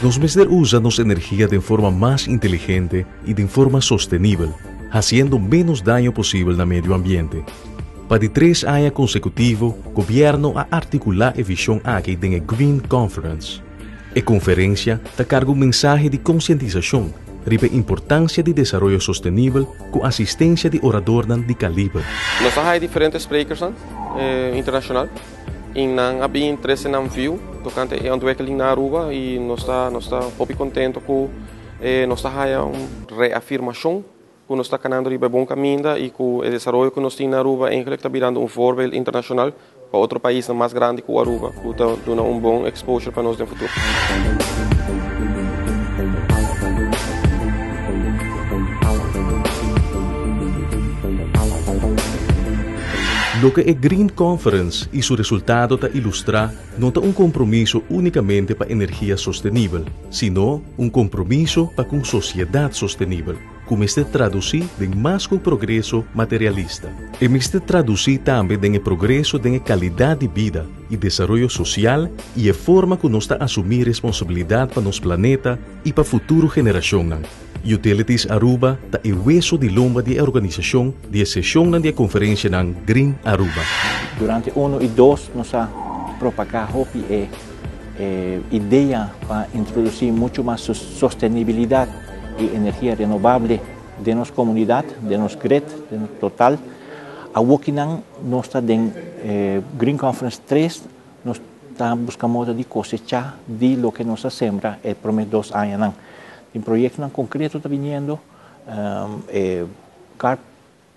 Nos meses usamos energía de forma más inteligente y de forma sostenible, haciendo menos daño posible al medio ambiente. Para de três anos consecutivos, o governo a articular a visão aqui da Green Conference. A conferência está carga um mensagem de conscientização sobre a importância de desenvolvimento sustentável com assistência de oradores de calibre. Nós temos diferentes speakers eh, internacionais. E não havia interesse não viu tocante a ontwikkeling na Aruba e nós está nós está muito contente com eh, nós está uma reafirmação que nós está caminhando em bom caminho e com o desenvolvimento que nós temos na Aruba eigenlijk está virando um voorbeeld internacional para outro país mais grande que o Aruba, que dando um bom exposure para nós no futuro. Lo que el Green Conference y su resultado te ilustra no un compromiso únicamente para energía sostenible, sino un compromiso para con sociedad sostenible, como este traducir de más con progreso materialista. En este traducir también en el progreso de calidad de vida y desarrollo social y a forma que nos da asumir responsabilidad para nuestro planeta y para futuro generación. Utilities Aruba ta iweso dilumba di organisasyon di sesyon ng di konferensya ng Green Aruba. Durante 1 e 2 nosa propagahopi e eh, eh, idea para introducir mucho más sostenibilidad y energía renovable de nuestra comunidad, de nuestra red, de nuestro total. A Wokinan nos está en eh, Green Conference 3, nos está buscando de cosechar de lo que nos sembra el primer dos años. Em projeto concreto está vindo é, car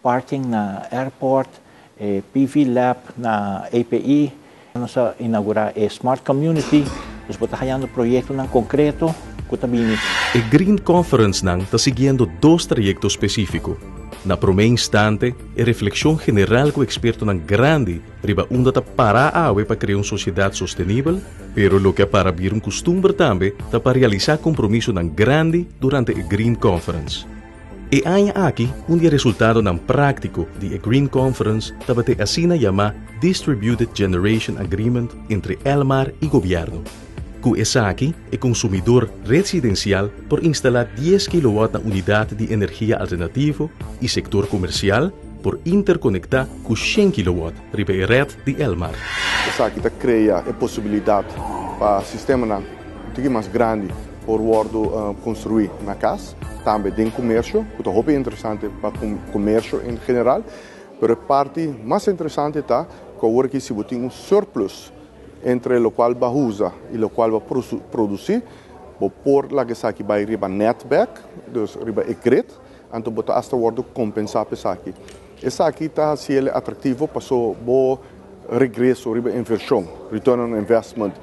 parking na airport, é, PV lab na API, nós inaugurar a Smart Community, nós estamos trabalhando projeto não concreto que está vindo. A Green Conference está seguindo dois projetos específicos. Na primeira instante, a reflexão general com o experto na grande riba onde está para a para criar uma sociedade sustentável, pero lo que para vir um costume também está para realizar compromisso na grande durante a Green Conference. E há aqui um resultado na prático de a Green Conference estava te assina chamar Distributed Generation Agreement entre Elmar e governo. Kuesaki é consumidor residencial por instalar 10 kW na unidade de energia alternativa e setor comercial por interconectar com 100 kW rede de Elmar. Esaki cria a possibilidade para o sistema mais grande por uh, construir na casa, também tem comércio, que é muito interessante para o comércio em geral, mas a parte mais interessante está que agora que se tem um surplus entre o qual vai usar e o qual vai produzir, vou pôr lá que aqui vai riba netback, dus riba ecret, então botar hasta wordo compensar para aqui. Essa aqui está sendo atrativo para o bom regresso, riba inversão, return on investment,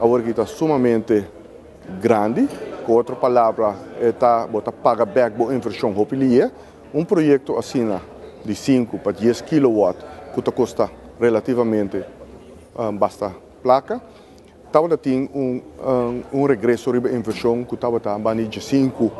agora que está sumamente grande, com outra palavra, está botar paga back boa inversão, hopilia, um projeto assim de 5 para 10 kW, que custa relativamente um, basta placa. Estava tem um, um, um regresso de inversão que estava também de 5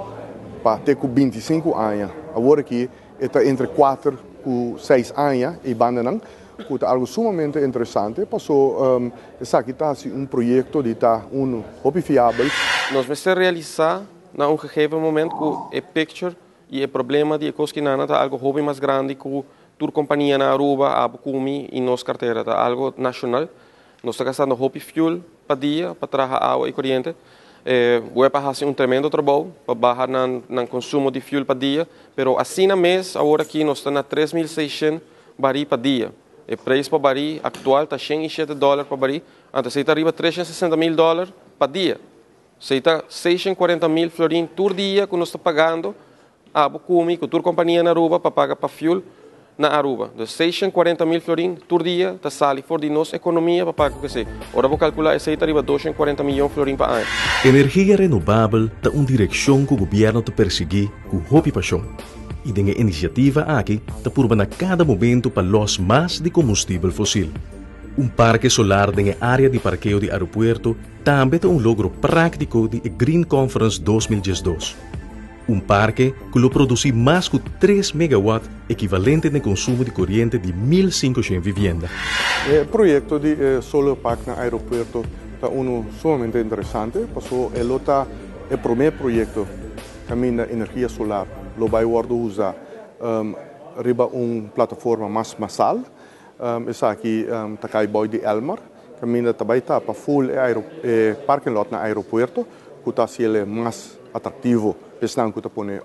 para até 25 anos. Agora aqui está entre 4 e 6 anos e banda não que é algo sumamente interessante. Passou, um, essa aqui está um projeto de tá, um hobby fiável. Nós vamos realizar na um gegeven momento que o picture e o problema de que não está algo hobby mais grande que a companhia na Aruba, a Bukumi e nossa carteira, está algo nacional. Nós estamos gastando hopi fuel para dia, para trazer água e corrente. Eh, vai fazer um tremendo trabalho para baixar o consumo de fuel para dia, mas assim na mês, agora aqui nós estamos a 3.600 barris para dia. O preço para baril atual está 107 dólares para baril, então você está arriba 360 mil dólares para dia. Você está 640 mil florins por dia que nós estamos pagando a Bukumi, que a companhia na Aruba para pagar para fuel na Aruba. De 640 mil florins por dia, está sali for de nossa economia para pagar o que sei. Ora vou calcular, esse arriba 240 milhões de florins para ano. Energia renovável está uma direção que o governo te perseguir com hobby paixão. E dengue iniciativa aqui está por a cada momento para los mais de combustível fóssil. Um parque solar dengue área de parqueio de aeroporto também é um logro prático de Green Conference 2012 un parque que produce más que 3 MW, equivalente al consumo de corriente de 1.500 viviendas. El proyecto de eh, Solo Park en el aeropuerto. Está uno sumamente interesante, pasó el, el primer proyecto también de energía solar, lo va a usar um, riba una plataforma más masal, um, es aquí um, Takai Boy de Elmer, también también está para full el, el parque en el aeropuerto, que está más atractivo. Está põe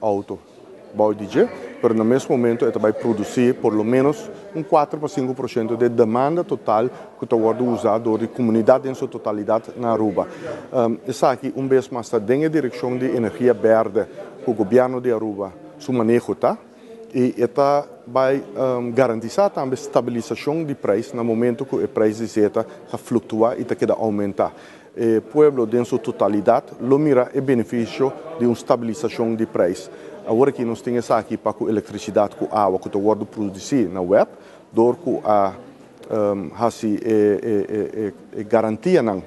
boy DJ, mas no mesmo momento ele vai produzir pelo menos um 4 para 5% de demanda total que está sendo usada pela comunidade em sua totalidade na Aruba. Um, essa aqui, um vez mais, está da direção de energia verde que o governo de Aruba se maneja, tá? e esta vai um, garantizar também estabilização de preço no momento que o preço de zeta flutua e está aumentar. O povo, em sua totalidade, lo mira o benefício de uma estabilização de preço. Agora que nós temos aqui para a eletricidade com água que está sendo produzir na web, dor com a um, hasi, e, e, e, e garantia não,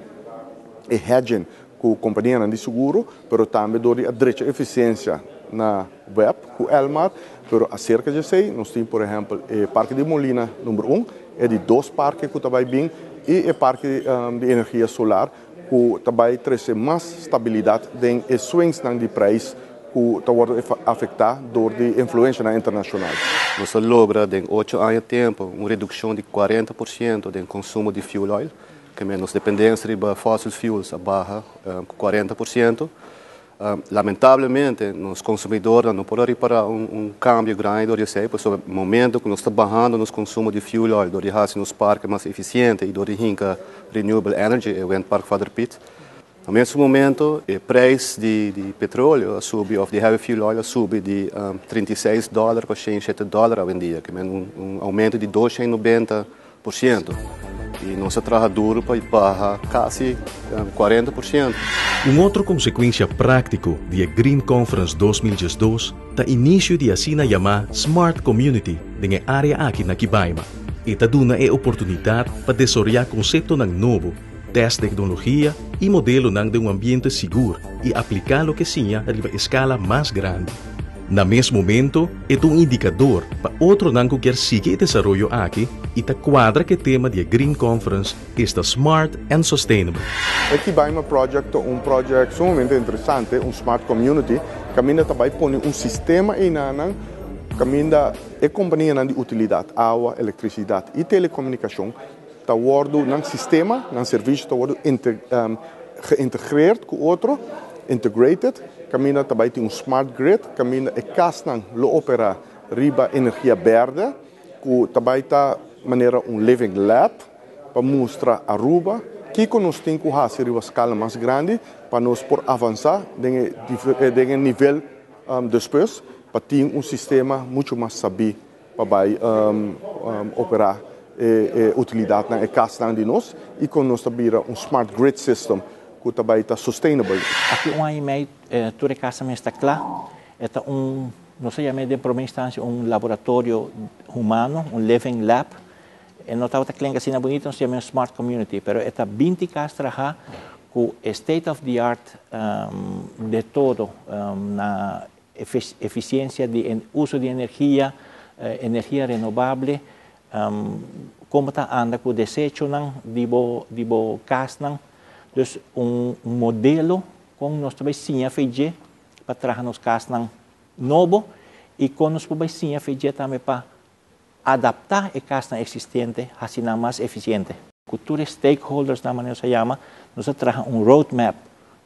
e hedging com a companhia de seguro, mas também dor a direita eficiência na web com Elmar, mas acerca de sei, nós temos, por exemplo, o Parque de Molina número 1, um, é de dois parques que também bem, e o Parque um, de Energia Solar, que também traz mais estabilidade em swings de preço que está afetar dor de influência internacional. Nós logra em oito anos de tempo uma redução de 40% do consumo de fuel oil, que menos dependência de fossil fuels a barra um, 40%. Um, lamentavelmente, os consumidores não podem reparar um, um câmbio grande, eu sei, por o momento que nós estamos barrando nos consumo de fuel oil, do de nos parques mais eficientes e de renewable energy, o wind park Father Pitt. No mesmo momento, o preço de, de petróleo subiu, ou de heavy fuel oil subiu de um, 36 dólares para 107 dólares em dia, que é um, um aumento de 290%. E nossa traja duro para barra quase um, 40%. Um outra consequência prática da Green Conference 2012 é o início de assina chamada Smart Community na área aqui na Kibaima. E está dando a oportunidade para desarrollar conceito novo teste tecnologia e modelo de um ambiente seguro e aplicá-lo que sim a escala mais grande. Na mesmo momento, é um indicador para outro que quer seguir desenvolvimento aqui e ta quadra que tema da Green Conference está Smart and Sustainable. Aqui vai um projeto, um projeto sumamente interessante, um Smart Community, que também põe um sistema em Nanan, que ainda é companhia de utilidade, água, eletricidade e telecomunicação, está worden een sistema, een serviço está um, geïntegreerd com outro, integrated. Camina também tem um smart grid, camina e casnan lo opera riba energia verde, que também está maneira um living lab para mostrar a Aruba que nós temos que fazer uma escala mais grande para nós por avançar em nível um, depois para ter um sistema muito mais sabido para um, um, operar e, e utilidade na casa de nós e com nós também um smart grid system kutabaita sustainable. Aquí un um año y medio eh, em casa en esta clase. Esta un, um, no se llama de primera instancia un um laboratorio humano, un living lab. En otra otra clínica así bonita se llama Smart Community, pero esta 20 casas trabaja con state of the art um, de todo, um, na efic eficiencia de en, uso de energía, eh, energía renovable, um, cómo está anda con desecho nan, dibo, dibo gas nan, dus um, modelo com nós também sim a fazer para trazer nos gas não novo e com nós também sim a fazer também para adaptar o gas existente assim mais eficiente cultura stakeholders na maneira se chama nós trazemos um roadmap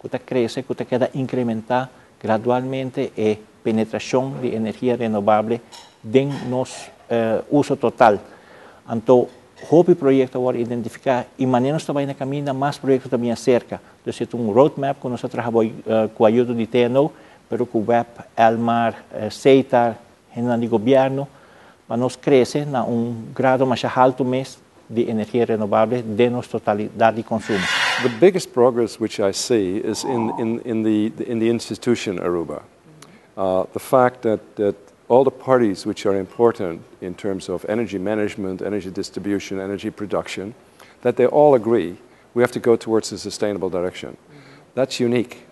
que cresce que queda incrementar gradualmente a penetração de energia renovável dentro nosso uh, uso total. Então, o projeto agora identificar e maneira também na caminho mais projetos também acerca. Então, um roadmap que nós trabalhamos uh, com a ajuda de TNO, pero com o web, Elmar, uh, CEITAR, o governo, para nós crescer na um grado mais alto mês de energia renovável de nossa totalidade de consumo. The biggest progress which I see is in, in, in, the, in the institution Aruba. Uh, the fact that, that all the parties which are important in terms of energy management, energy distribution, energy production, that they all agree we have to go towards a sustainable direction. Mm-hmm. That's unique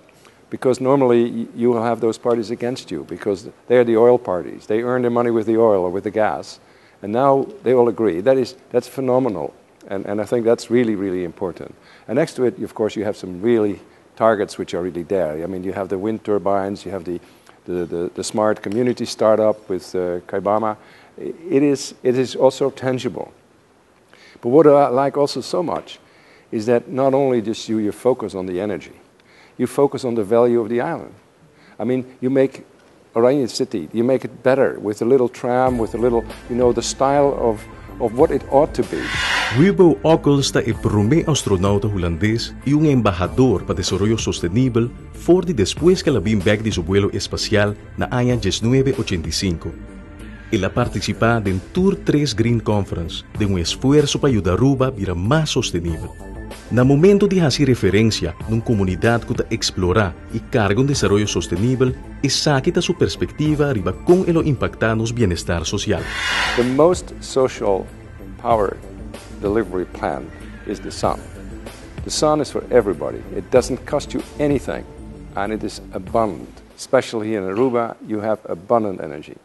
because normally you will have those parties against you because they are the oil parties. They earn their money with the oil or with the gas. And now they all agree. That is, that's phenomenal. And, and I think that's really, really important. And next to it, of course, you have some really targets which are really there. I mean, you have the wind turbines, you have the, the, the, the smart community startup with uh, Kaibama. It is, it is also tangible. But what I like also so much is that not only just you, you focus on the energy, you focus on the value of the island. I mean, you make Orion City, you make it better with a little tram, with a little, you know, the style of, of what it ought to be. Wibo Oculsta é primeiro astronauta holandês e um embajador para desenvolvimento sustentável de depois que ela vim back de seu vuelo espacial na ano 1985. Ela participa em Tour 3 Green Conference, de um esforço para ajudar Aruba a virar mais sustentável. Na momento de fazer referência numa comunidade que está explorar e carga um desenvolvimento sustentável, saque sua perspectiva arriba como ela impacta nos bem-estar social. The most social power delivery plan is the sun. The sun is for everybody. It doesn't cost you anything, and it is abundant. Especially here in Aruba, you have abundant energy.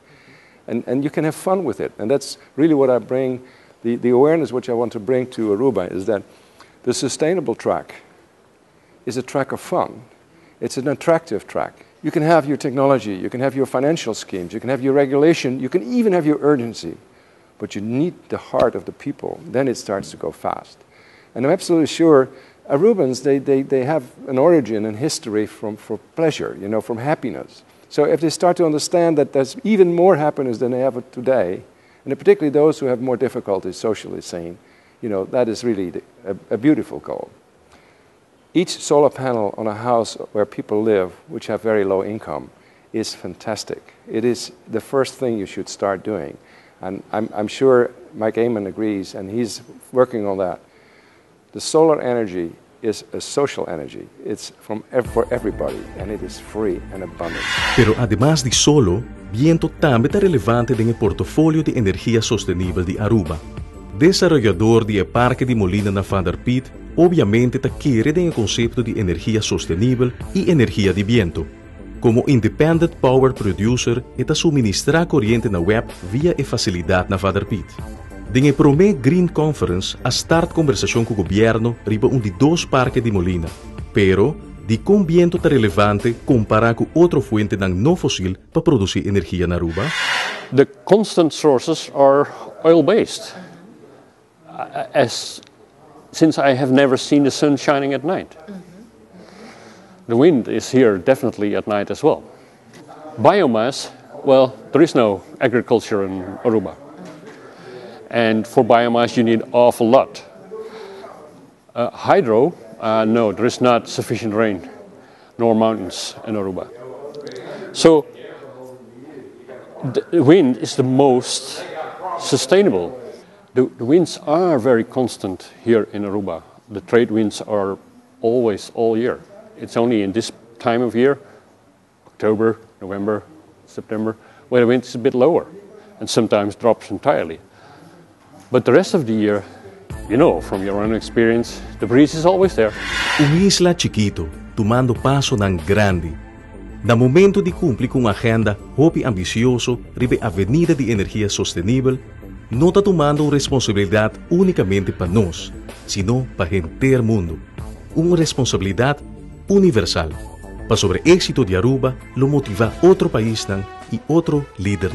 And, and you can have fun with it. And that's really what I bring, the, the awareness which I want to bring to Aruba is that the sustainable track is a track of fun. It's an attractive track. You can have your technology, you can have your financial schemes, you can have your regulation, you can even have your urgency but you need the heart of the people. Then it starts to go fast. And I'm absolutely sure uh, Arubans, they, they, they have an origin and history from, from pleasure, you know, from happiness. So if they start to understand that there's even more happiness than they have today, and particularly those who have more difficulties socially sane, you know, that is really the, a, a beautiful goal. Each solar panel on a house where people live, which have very low income, is fantastic. It is the first thing you should start doing. And I'm, I'm sure Mike Amon agrees, and he's working on that. The solar energy is a social energy. It's from for everybody, and it is free and abundant. Pero además de solo, viento também está relevante no portfólio de energia sostenível de Aruba. Desarrollador de parque de Molina na Vander Pit, obviamente está querendo o conceito de energia sostenível e energia de viento. Como independent power producer, está suministrar corrente na web via a facilidade na Vaderpit. Dinge prome Green Conference a start conversação com o governo riba um de dois parques de Molina. Pero, de com viento tá relevante comparar com outra fonte não fossil para produzir energia na Aruba? The constant sources are oil-based. As since I have never seen the sun shining at night. The wind is here definitely at night as well. Biomass, well, there is no agriculture in Aruba. And for biomass, you need awful lot. Uh, hydro, uh, no, there is not sufficient rain, nor mountains in Aruba. So the wind is the most sustainable. The, the winds are very constant here in Aruba. The trade winds are always all year. It's only in this time of year, October, November, September, where the wind is a bit lower and sometimes drops entirely. But the rest of the year, you know from your own experience, the breeze is always there. Um isla chiquito, tomando paso ng grande. Na momento de cumprir com agenda hopi ambicioso ribe Avenida de Energia Sostenível, não está tomando responsabilidade unicamente para nós, sino para o mundo. Uma responsabilidade universal. Para sobre éxito de Aruba, lo motiva otro país y otro líder.